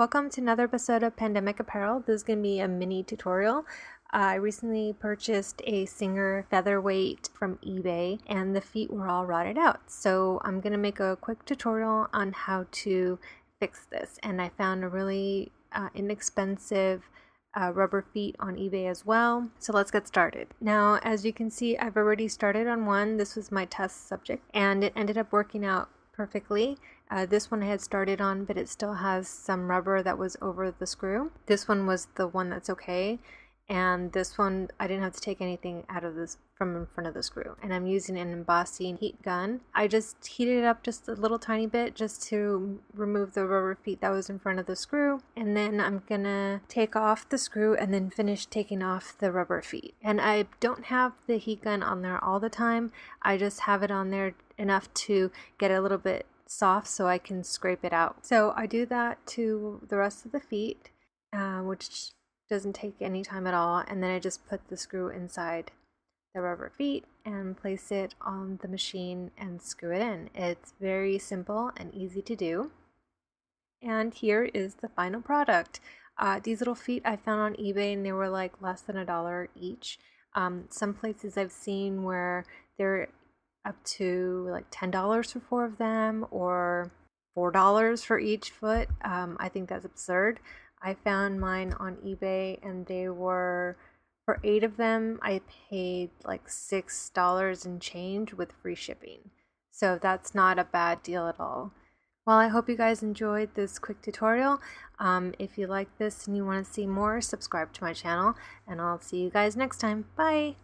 Welcome to another episode of Pandemic Apparel. This is going to be a mini tutorial. I recently purchased a Singer featherweight from eBay and the feet were all rotted out. So I'm going to make a quick tutorial on how to fix this. And I found a really uh, inexpensive uh, rubber feet on eBay as well. So let's get started. Now, as you can see, I've already started on one. This was my test subject and it ended up working out perfectly. Uh, this one I had started on, but it still has some rubber that was over the screw. This one was the one that's okay. And this one, I didn't have to take anything out of this from in front of the screw. And I'm using an embossing heat gun. I just heated it up just a little tiny bit just to remove the rubber feet that was in front of the screw. And then I'm gonna take off the screw and then finish taking off the rubber feet. And I don't have the heat gun on there all the time. I just have it on there enough to get a little bit soft so I can scrape it out. So I do that to the rest of the feet, uh, which doesn't take any time at all. And then I just put the screw inside the rubber feet and place it on the machine and screw it in. It's very simple and easy to do. And here is the final product. Uh, these little feet I found on eBay and they were like less than a dollar each. Um, some places I've seen where they're up to like $10 for four of them or $4 for each foot. Um, I think that's absurd. I found mine on eBay and they were for eight of them I paid like six dollars and change with free shipping. So that's not a bad deal at all. Well, I hope you guys enjoyed this quick tutorial. Um, if you like this and you want to see more, subscribe to my channel, and I'll see you guys next time. Bye!